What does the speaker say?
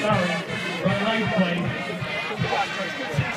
Sorry, but life play.